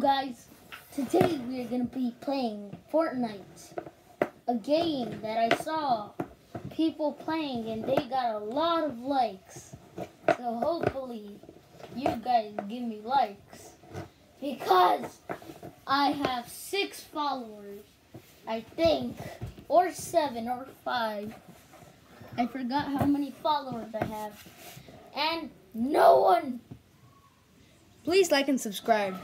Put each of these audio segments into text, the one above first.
Guys, today we are gonna be playing Fortnite, a game that I saw people playing and they got a lot of likes. So hopefully you guys give me likes because I have six followers, I think, or seven or five. I forgot how many followers I have, and no one Please like and subscribe.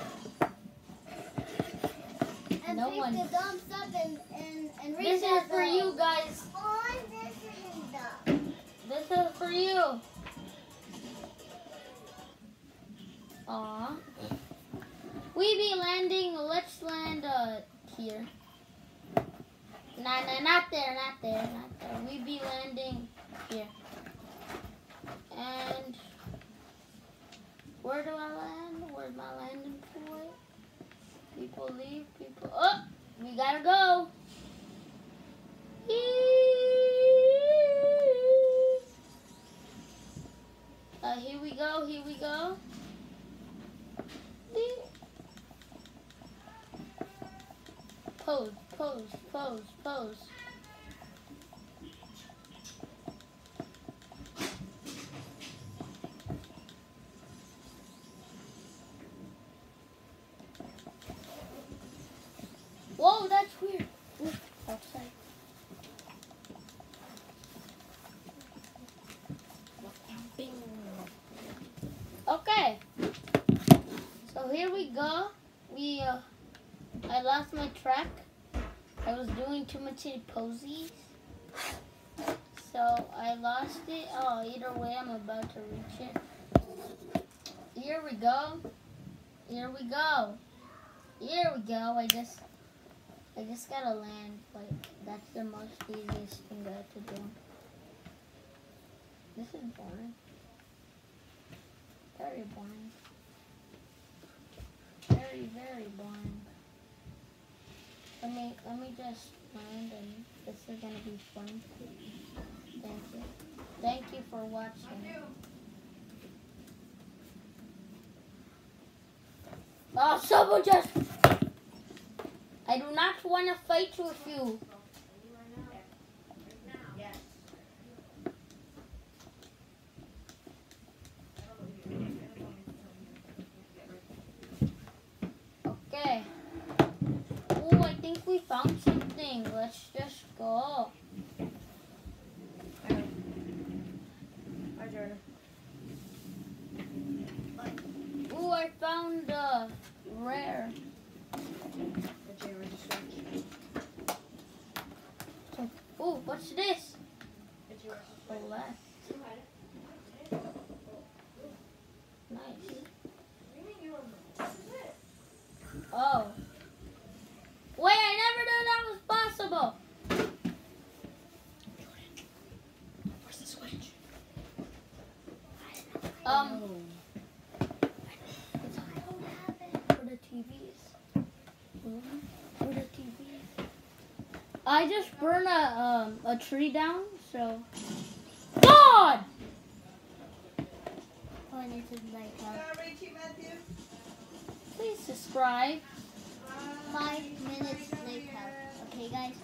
And No one- the thumbs up and, and, and ring This is for you guys. On this up. This is for you. Aw. We be landing, let's land uh here. Nah, nah, not there, not there, not there. We be landing here. And where do I land? Where's my landing point? People leave, people oh we gotta go. Uh, here we go, here we go. Pose, pose, pose, pose. Okay. So here we go. We uh, I lost my track. I was doing too many posies. So I lost it. Oh, either way, I'm about to reach it. Here we go. Here we go. Here we go. I just, I just gotta land. Like that's the most easiest thing to do. This is boring. Very boring. Very, very boring. Let me let me just land and this is gonna be fun. Thank you. Thank you for watching. Oh someone just I do not wanna fight with you. Okay. Oh, I think we found something. Let's just go. Hi, Jordan. Oh, I found uh, rare. Oh, what's this? Oh, left. Nice. Oh. Wait, I never knew that was possible. Where's the switch? Um, for the TVs. For the TVs. I just burned a um a tree down, so. God! Oh, and this is like uh, Please subscribe. five minutes later. Okay, guys.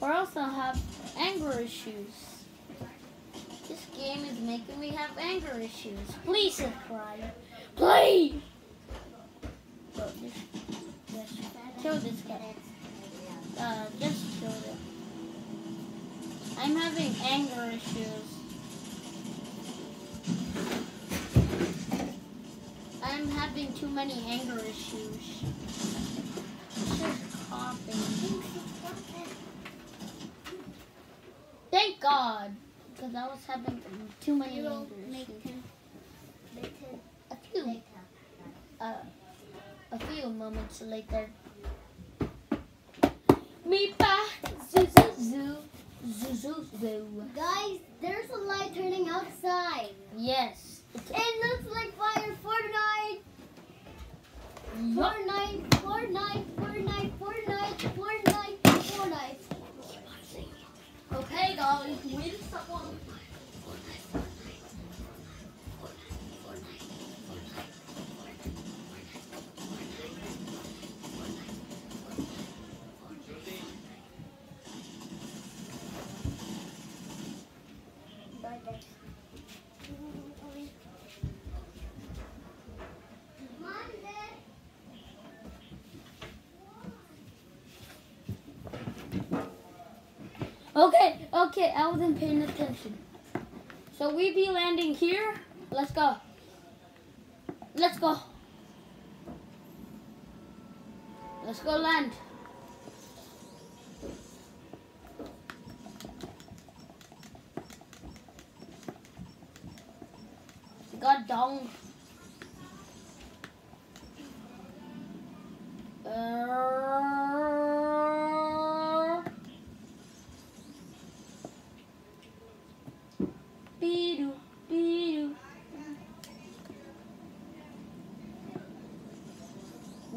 Or else I'll have anger issues. This game is making me have anger issues. Please subscribe. Please! So just, just kill this guy. Uh, just kill it. I'm having anger issues. I'm having too many anger issues. Just coughing. Thank God, because I was having too many anger issues. A few, uh, a few moments later. Me back, zoo zoo zoo, zoo zoo zoo. Guys, there's a light turning outside. Yes. It looks like fire Fortnite. Fortnite, Fortnite, Fortnite, Fortnite, Fortnite, Fortnite. Okay, guys, wait a second. Okay, okay, I wasn't paying attention. So we be landing here. Let's go. Let's go. Let's go land. Got down.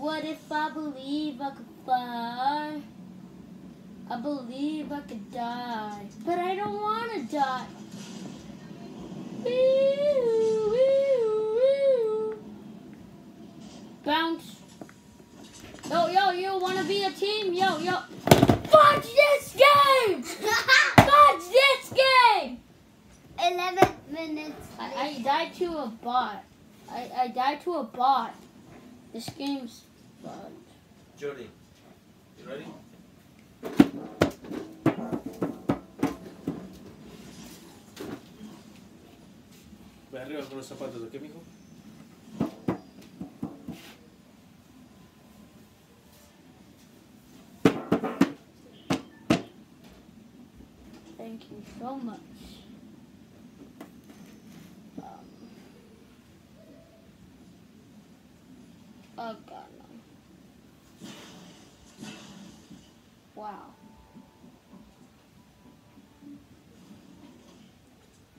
What if I believe I could fly? I believe I could die, but I don't want to die. Wee-oo, wee-oo, wee-oo. Bounce. Yo, yo, you want to be a team? Yo, yo. Watch this game! Watch this game! 11 minutes. I, I died to a bot. I, I died to a bot. This game's. Jody, you ready? Ve arriba con los zapatos, ¿ok, mijo? Thank you so much. Um, oh god no. Wow.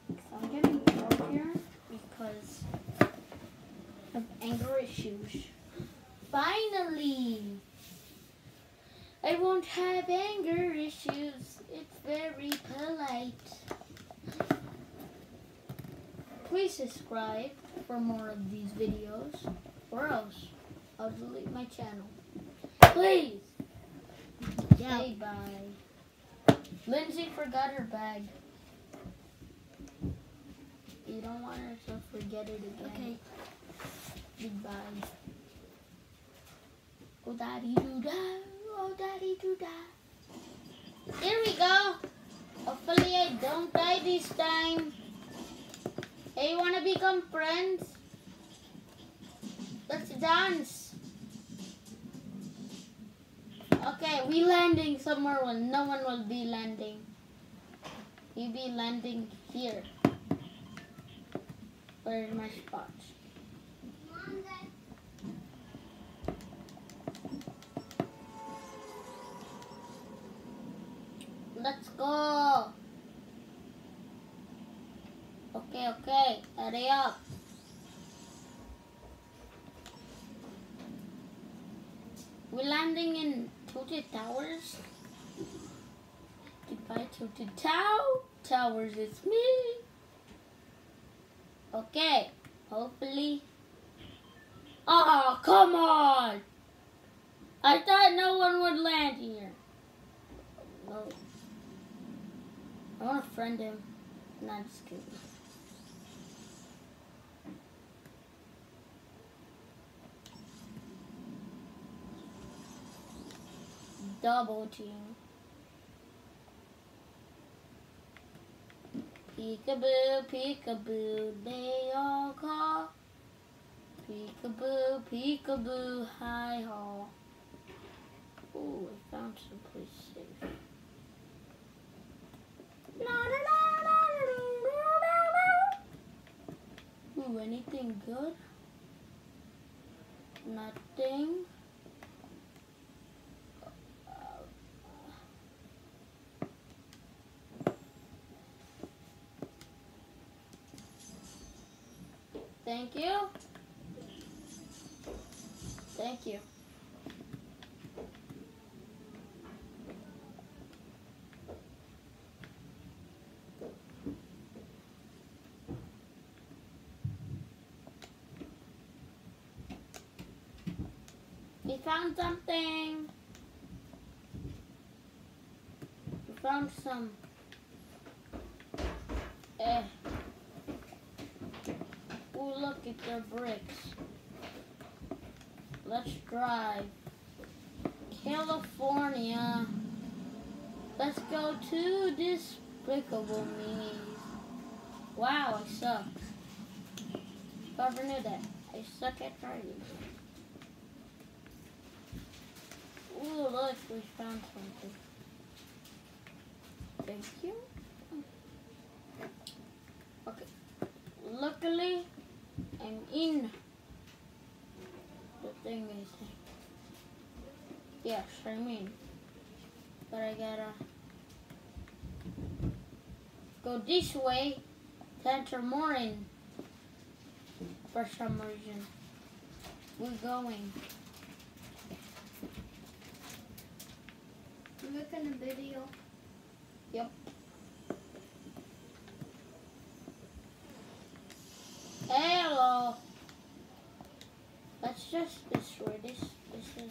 So I'm getting bored here because of anger issues. Finally! I won't have anger issues. It's very polite. Please subscribe for more of these videos, or else I'll delete my channel. Please! Say bye. Lindsay forgot her bag. You don't want her to forget it again. Okay. Goodbye. Oh, daddy doo da. Oh, daddy doo da. Here we go. Hopefully, I don't die this time. Hey, you wanna become friends? Let's dance. Okay, we landing somewhere where no one will be landing. We be landing here. Where's my spot? Let's go. Okay, okay. Hurry up. We're landing in Tilted Towers. Goodbye, Tilted Tow. Towers, it's me. Okay. Hopefully. Oh, come on. I thought no one would land here. No. I want to friend him. Nah, just kidding. Double team. Peekaboo, peekaboo, they all call. Peekaboo, peekaboo, hi ho. Ooh, I found someplace safe. Thank you. Thank you. We found something. We found some. Eh. Look at their bricks. Let's drive. California. Let's go to Despicable Me. Wow, I suck. Whoever knew that. I suck at driving. Ooh, look, we found something. Thank you. Okay. Luckily, I'm in the thing is. Yes, I mean. But I gotta go this way to enter more in. For some reason. We're going. Making a video? Hello. Let's just destroy this. This is.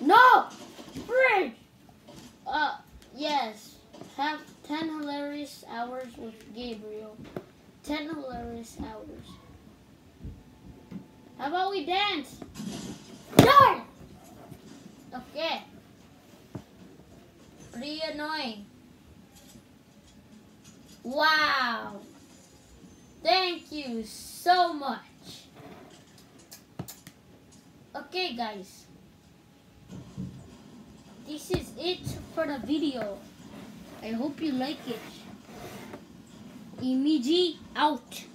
No! Fridge! Uh, yes. Have 10 hilarious hours with Gabriel. 10 hilarious hours. How about we dance? No! Okay. Pretty annoying. Wow. Thank you so much. Okay, guys. This is it for the video. I hope you like it. Imiji out.